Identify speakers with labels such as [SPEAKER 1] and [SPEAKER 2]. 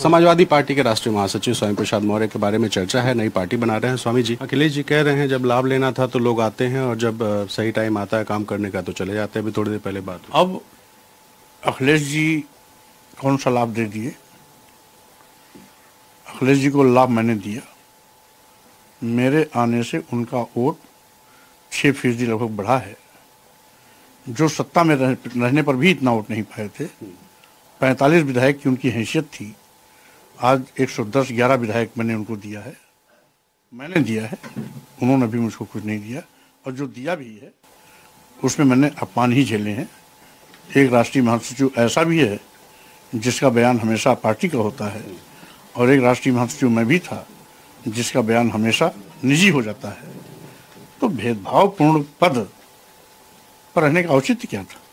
[SPEAKER 1] Samajwadi party के राष्ट्रीय महासचिव स्वामी प्रसाद मौर्य के बारे में चर्चा है, नई पार्टी बना रहे हैं। स्वामी जी, अखिलेश जी कह रहे हैं, जब लाभ लेना था तो लोग आते हैं और जब सही टाइम आता है काम करने का तो चले जाते हैं। अभी थोड़ी देर पहले बात
[SPEAKER 2] अब अखिलेश जी कौन सा लाभ दे दिए? अखिलेश जी को लाभ मैंने दिया। मेरे आने से उनका वोट छः फ़ीसदी लगभग बढ़ा है। जो सत्ता में रहने पर भी इतना वोट नहीं पाए थे। पैंतालीस विधायक की उनकी हैसियत थी। आज 110 11 विधायक मैंने उनको दिया है। मैंने दिया है। उन्होंने भी मुझको कुछ नहीं दिया। और जो दिया भी है, उसमें मैंने अपमान ही झेले हैं। एक राष्ट्रीय महासचिव ऐसा भी है, जिसका बयान हमेशा पार्टी का होता है, और एक राष्ट्रीय महासचिव मैं भी था, जिसका बयान हमेशा निजी हो जाता है। तो भेदभावपूर्ण पद पर रहने का औचित्य क्या था?